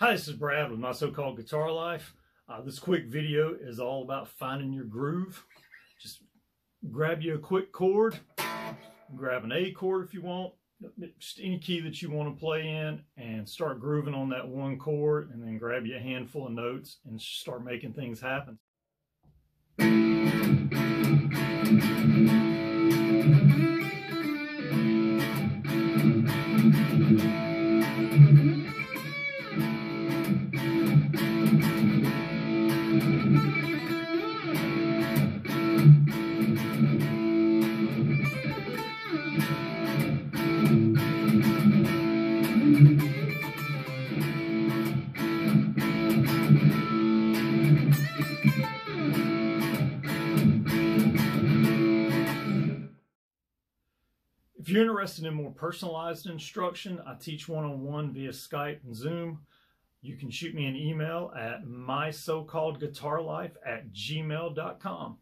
Hi, this is Brad with My So-Called Guitar Life. Uh, this quick video is all about finding your groove. Just grab you a quick chord, grab an A chord if you want, just any key that you want to play in and start grooving on that one chord and then grab you a handful of notes and start making things happen. If you're interested in more personalized instruction, I teach one-on-one via Skype and Zoom. You can shoot me an email at mysocalledguitarlife at gmail.com.